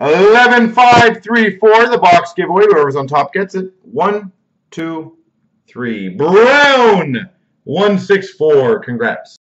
Eleven five three four. The box giveaway. Whoever's on top gets it. One, two, three. Brown 164. Congrats.